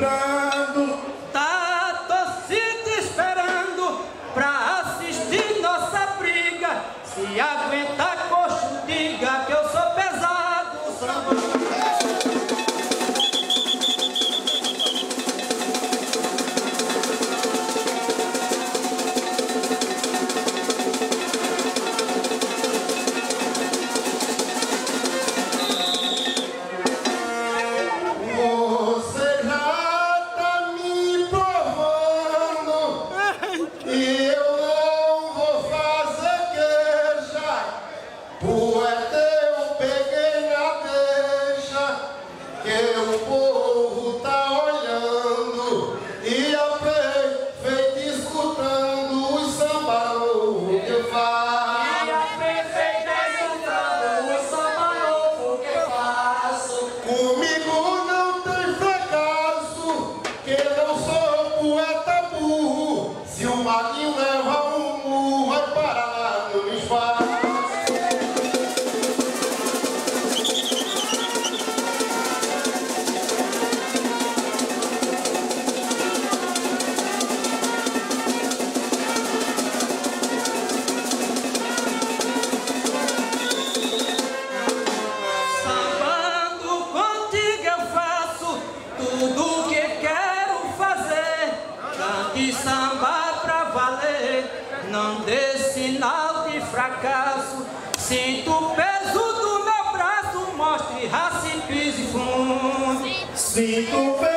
Ibrahim. Sinto o peso do meu braço, mostre raça e pise fundo. Sinto o peso.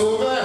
Passover